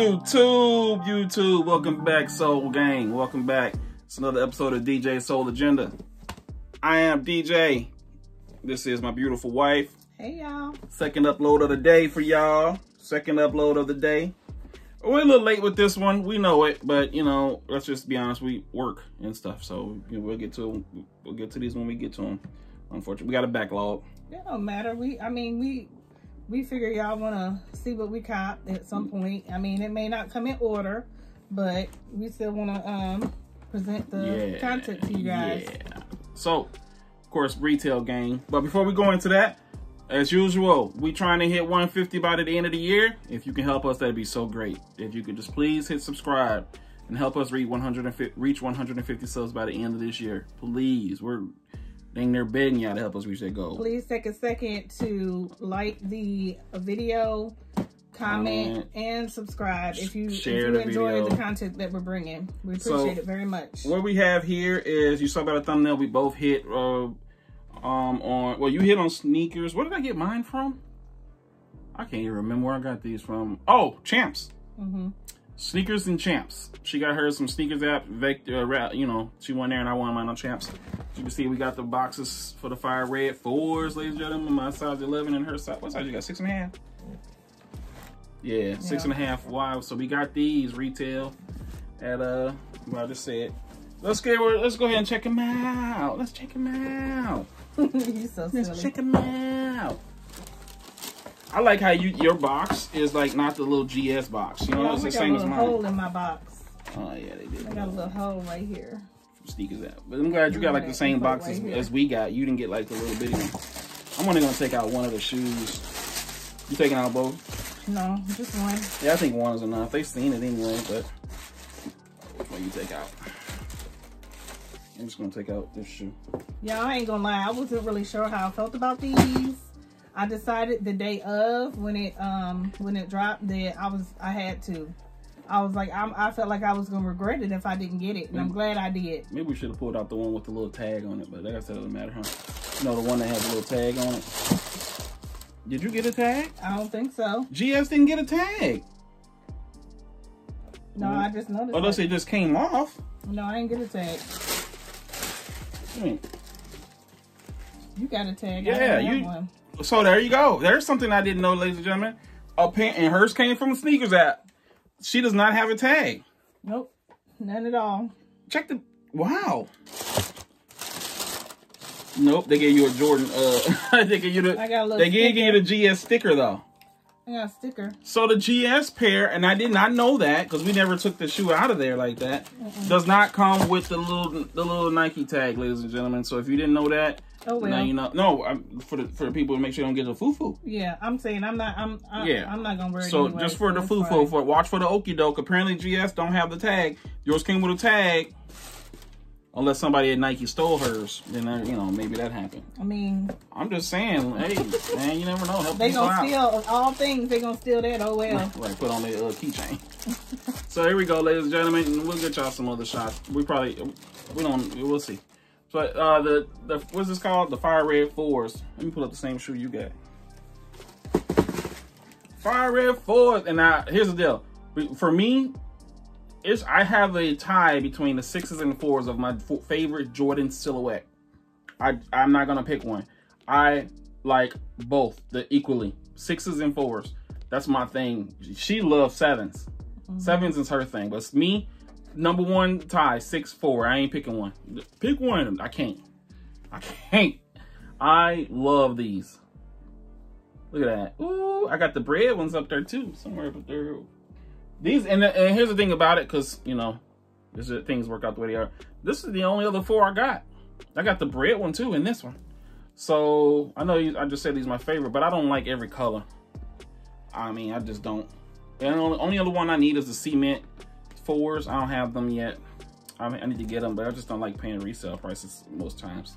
YouTube, YouTube, welcome back, Sole Gang. Welcome back. It's another episode of DJ Sole Agenda. I am DJ. This is my beautiful wife. Hey y'all. Second upload of the day for y'all. Second upload of the day. We're a little late with this one. We know it, but you know, let's just be honest. We work and stuff, so you know, we'll get to we'll get to these when we get to them. Unfortunately, we got a backlog. It don't matter. We, I mean, we we figure y'all want to see what we cop at some point. I mean, it may not come in order, but we still want to um present the Yeah, content to you guys. Yeah. So, of course, retail game. But before we go into that, as usual, we trying to hit 150 by the end of the year. If you can help us, that'd be so great. If you could just please hit subscribe and help us reach 150 reach 150 subs by the end of this year. Please, we're dang near begging y'all to help us reach that goal. Please take a second to like the video, comment, and subscribe if you, if you the enjoy video. the content that we're bringing. We So, appreciate it very much. What we have here is you saw by the thumbnail we both hit uh um on well you hit on sneakers. Where did I get mine from? I can't even remember where I got these from. Oh, champs. hmm Sneakers and champs. She got her some sneakers app, Vector, uh, you know, she won there and I won mine on champs. As you can see, we got the boxes for the fire red fours, ladies and gentlemen. My size 11 and her size, what size you got? Six and a half? Yeah, six and a half. Wow. So we got these retail at, uh, well, I just said. Let's get, let's go ahead and check them out. Let's check them out. so. Let's check them out. I like how you your box is like not the little GS box. You know, Oh, it's the got a same as mine. hole in my box. Oh yeah, they did. I got a little hole right here. sneakers out. But I'm glad you got like the same box as, as we got. You didn't get like the little bitty one. I'm only gonna take out one of the shoes. You taking out both? No, just one. Yeah, I think one is enough. They've seen it anyway, but which one you take out? I'm just gonna take out this shoe. Yeah, I ain't gonna lie. I wasn't really sure how I felt about these. I decided the day of when it um when it dropped that I was I had to. I was like I'm, I felt like I was gonna regret it if I didn't get it, and I'm glad I did. Maybe we should have pulled out the one with the little tag on it, but like I said, it doesn't matter, huh? You know, the one that had the little tag on it. Did you get a tag? I don't think so. GS didn't get a tag. No, I just noticed. Unless that. it just came off. No, I didn't get a tag. Mean, You got a tag. Yeah, you- One. So there you go. There's something I didn't know, ladies and gentlemen. A pen and hers came from the sneakers app. She does not have a tag. Nope, none at all. Check the wow. Nope, they gave you a Jordan. Uh, they gave you the. I got a little They gave you the GS sticker though. I got a sticker. So the GS pair, and I did not know that because we never took the shoe out of there like that. Does not come with the little the little Nike tag, ladies and gentlemen. So if you didn't know that, Oh well. now you know. No, I'm, for the for the people to make sure they don't get the foo foo. Yeah, I'm saying I'm not. I'm. I'm Yeah. I'm not gonna wear it. So anyway, just for the it's foo foo, for watch for the okie doke. Apparently GS don't have the tag. Yours came with a tag. Unless somebody at Nike stole hers, then uh, you know maybe that happened. I mean, I'm just saying, hey man, you never know. Help they gonna steal all things. They gonna steal that. Oh well. Right, put on the uh, keychain. so here we go, ladies and gentlemen. We'll get y'all some other shots. We probably we don't. We'll see. But uh, the the what's this called? The fire red fours. Let me pull up the same shoe you got. Fire red fours, and now here's the deal. For me, it's I have a tie between the sixes and the fours of my favorite Jordan silhouette. I I'm not gonna pick one. I like both the equally sixes and fours. That's my thing. She loves 7s Sevens is her thing, but me. Number one tie six four. I ain't picking one. Pick one. Of them. I can't. I can't. I love these. Look at that. Ooh, I got the bread ones up there too, somewhere up there. These and, and here's the thing about it, because you know, this is, things work out the way they are. This is the only other four I got. I got the bread one too, and this one. So I know you, I just said these my favorite, but I don't like every color. I mean, I just don't. And the only, only other one I need is the cement fours. I don't have them yet. I, mean, I need to get them, but I just don't like paying resale prices most times.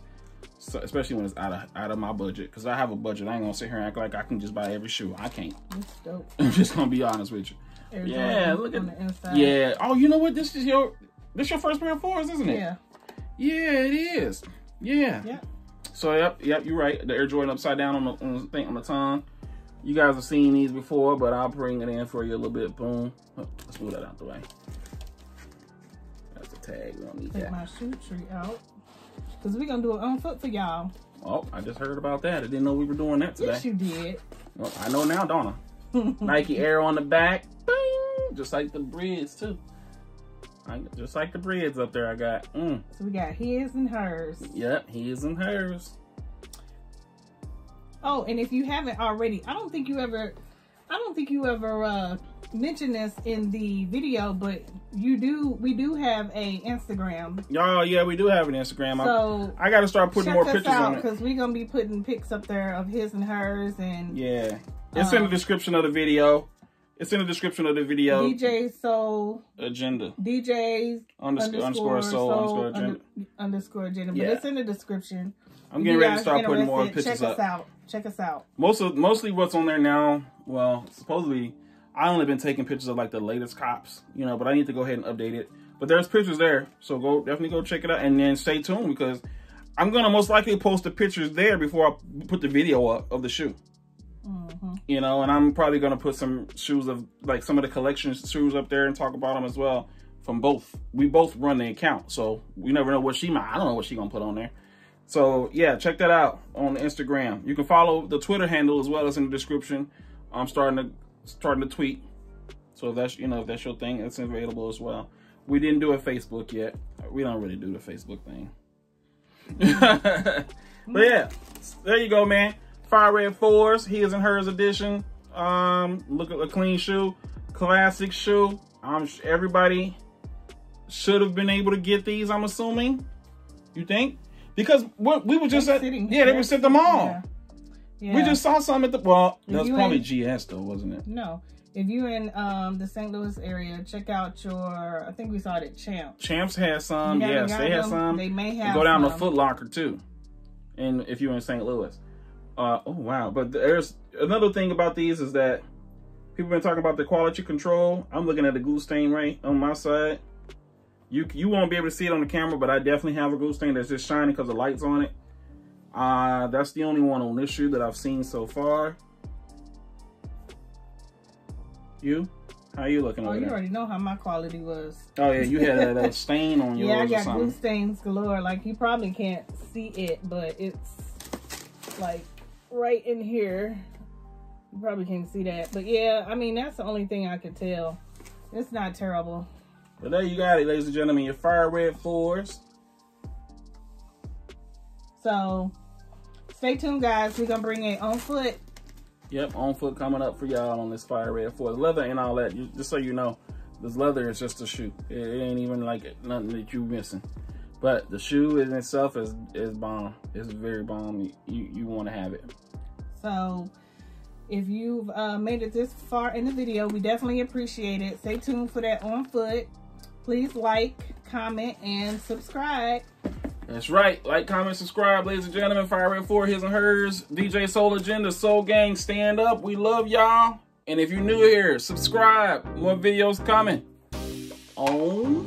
So, especially when it's out of out of my budget, because I have a budget. I ain't gonna sit here and act like I can just buy every shoe. I can't. It's dope. I'm just gonna be honest with you. Yeah, look on at- the inside. Yeah. Oh, you know what? This is your this your first pair of fours, isn't it? Yeah. Yeah, it is. Yeah. Yeah. So yep, yep, you're right. The Air Jordan upside down on the, on the thing on the tongue. You guys have seen these before, but I'll bring it in for you a little bit. Boom. Oh, let's move that out the way. Tag. We don't need Take that. my shoe tree out. Because we're going to do it on foot for y'all. Oh, I just heard about that. I didn't know we were doing that today. Yes, you did. Well, I know now, don't Nike Air on the back. Bing! Just like the breads, too. I, just like the breads up there I got. Mm. So we got his and hers. Yep, his and hers. Oh, and if you haven't already, I don't think you ever, I don't think you ever uh, mentioned this in the video, but you do. We do have a Instagram, Oh, yeah, we do have an Instagram. I- so I got to start putting more pictures on out it. because we're gonna be putting pics up there of his and hers and Yeah. It's in the Um, description of the video. It's in the description of the video. DJ Sole Agenda. DJs Underscore, underscore sole, underscore agenda. under- underscore agenda, but Yeah. it's in the description. I'm getting ready to start putting more pictures check up. us out. Check us out. Most of mostly what's on there now. Well, supposedly I only been taking pictures of like the latest cops, you know, but I need to go ahead and update it. But there's pictures there, so go definitely go check it out and then stay tuned because I'm gonna most likely post the pictures there before I put the video up of the shoe. hmm You know, and I'm probably gonna put some shoes of like some of the collection shoes up there and talk about them as well. From both, we both run the account, so we never know what she might. I don't know what she gonna put on there. So yeah, check that out on Instagram. You can follow the Twitter handle as well as in the description. I'm starting to starting to tweet, so if that's you know if that's your thing, it's available as well. We didn't do a Facebook yet. We don't really do the Facebook thing. but yeah, there you go, man. Fire Red Fours, his and hers edition. Um, look at a clean shoe, classic shoe. Um, everybody should have been able to get these. I'm assuming. You think? Because what we were just at, sitting yeah, they were at the mall. Yeah. Yeah. We just saw some at the well. That was probably ain't- GS though, wasn't it? No. If you're in um, the St. Louis area, check out your. I think we saw it at Champ. Champs has some. Yes, they them? some. They may You have. go down to some. Foot Locker too, and if you're in St. Louis. Uh, oh wow! But there's another thing about these is that people been talking about the quality control. I'm looking at the glue stain right on my side. You you won't be able to see it on the camera, but I definitely have a glue stain that's just shining because the lights on it. Uh, that's the only one on this shoe that I've seen so far. You? How you looking Oh, you there? already know how my quality was. Oh yeah, you had a, that stain on yours Yeah, I got glue stains galore. Like you probably can't see it, but it's like right in here. You probably can't see that, but yeah, I mean that's the only thing I could tell. It's not terrible. But there you got it, ladies and gentlemen. Your fire red fours. So stay tuned, guys. We're gonna bring it on foot. Yep, on foot coming up for y'all on this fire red four. Leather and all that. You, just so you know, this leather is just a shoe. It, it ain't even like nothing that you missing. But the shoe in itself is is bomb. It's very bomb. You you want to have it. So if you've uh, made it this far in the video, we definitely appreciate it. Stay tuned for that on foot. Please like, comment, and subscribe. That's right. Like, comment, subscribe, ladies and gentlemen. Fire red four, his and hers. DJ Sole Agenda, Sole Gang, stand up. We love y'all. And if you're new here, subscribe. More videos coming. On.